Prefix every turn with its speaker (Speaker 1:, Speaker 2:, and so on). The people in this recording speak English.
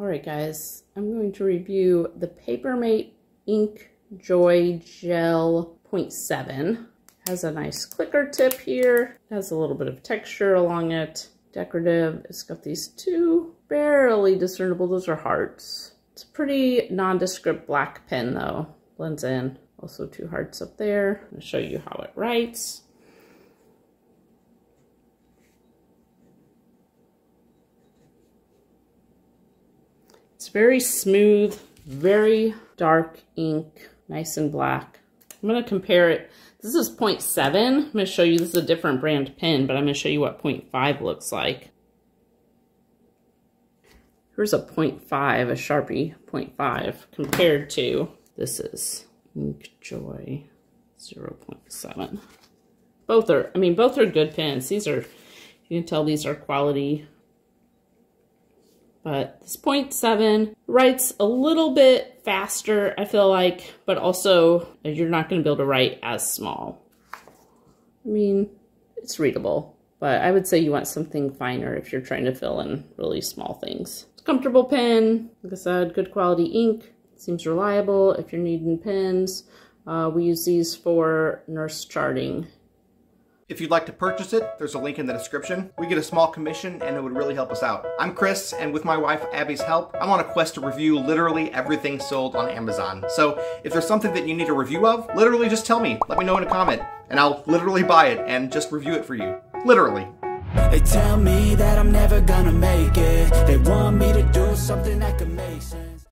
Speaker 1: All right, guys, I'm going to review the Paper Mate Ink Joy Gel 0.7. Has a nice clicker tip here. Has a little bit of texture along it. Decorative. It's got these two barely discernible, those are hearts. It's a pretty nondescript black pen though. Blends in. Also two hearts up there. To show you how it writes. Very smooth, very dark ink, nice and black. I'm going to compare it. This is 0.7. I'm going to show you, this is a different brand pen, but I'm going to show you what 0.5 looks like. Here's a 0.5, a Sharpie 0.5, compared to, this is Ink Joy 0.7. Both are, I mean, both are good pens. These are, you can tell these are quality but this 0.7 writes a little bit faster, I feel like, but also you're not going to be able to write as small. I mean, it's readable, but I would say you want something finer if you're trying to fill in really small things. Comfortable pen, like I said, good quality ink, seems reliable if you're needing pens. Uh, we use these for nurse charting
Speaker 2: if you'd like to purchase it, there's a link in the description. We get a small commission and it would really help us out. I'm Chris, and with my wife Abby's help, I'm on a quest to review literally everything sold on Amazon. So if there's something that you need a review of, literally just tell me. Let me know in a comment, and I'll literally buy it and just review it for you. Literally. They tell me that I'm never gonna make it. They want me to do something that could make sense.